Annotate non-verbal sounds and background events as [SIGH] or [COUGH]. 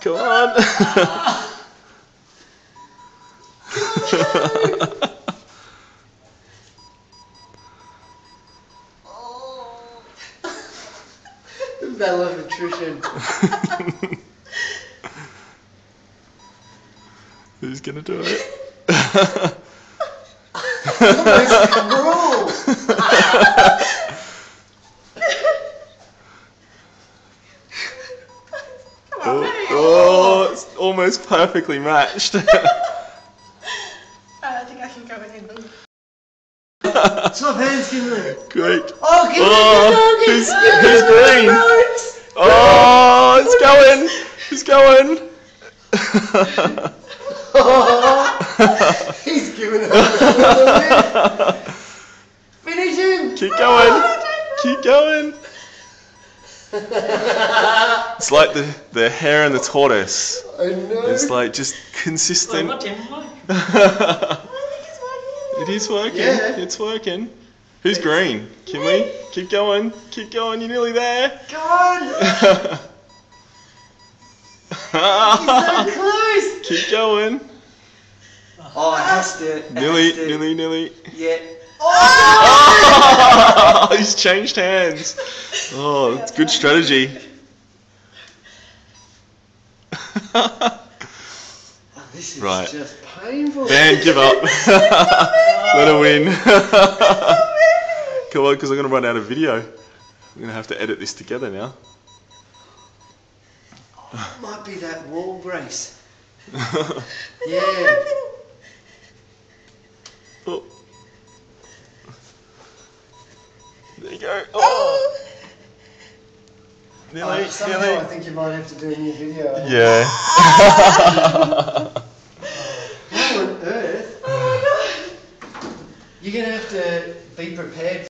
Come on. [LAUGHS] [LAUGHS] Oh. Battle of attrition. [LAUGHS] Who's gonna do it? Almost cruel. oh, oh, it's almost perfectly matched. [LAUGHS] I think I can go in. Swap hands, Kimberly. Great. Oh, Kimberly, Oh, Kimberly, who's- Kimberly, who's green? Oh, it's going. It's going. Oh, he's oh, [LAUGHS] giving it [LAUGHS] Finish him. Keep going. Oh, Keep going. [LAUGHS] It's like the, the hare and the tortoise. I know. It's like just Well, consistent. what didn't like? it is working. Yeah. It's working. Who's green? Kimmy? Keep going. Keep going. You're nearly there. Go [LAUGHS] on. So close. Keep going. Oh, I has to. it Nearly, has nearly, nearly. Yeah. Oh, [LAUGHS] he's changed hands. Oh, it's good strategy. Oh, this is Right. just painful. Van, give up. [LAUGHS] [LAUGHS] Let her win. Come on, because I'm going to run out of video. I'm going to have to edit this together now. Oh, might be that wall brace. Yeah. There you go. Oh. Nearly, Uh, somehow I nearly. think you might have to do a new video. Yeah. [LAUGHS] How on earth? You're gonna have to be prepared